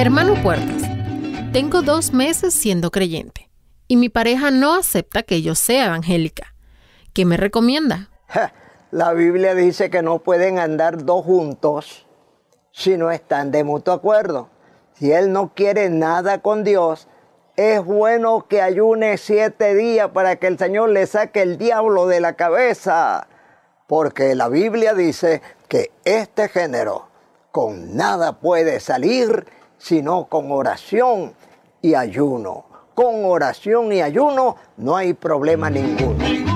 Hermano Puertas, tengo dos meses siendo creyente y mi pareja no acepta que yo sea evangélica. ¿Qué me recomienda? La Biblia dice que no pueden andar dos juntos si no están de mutuo acuerdo. Si él no quiere nada con Dios, es bueno que ayune siete días para que el Señor le saque el diablo de la cabeza. Porque la Biblia dice que este género con nada puede salir sino con oración y ayuno. Con oración y ayuno no hay problema ninguno.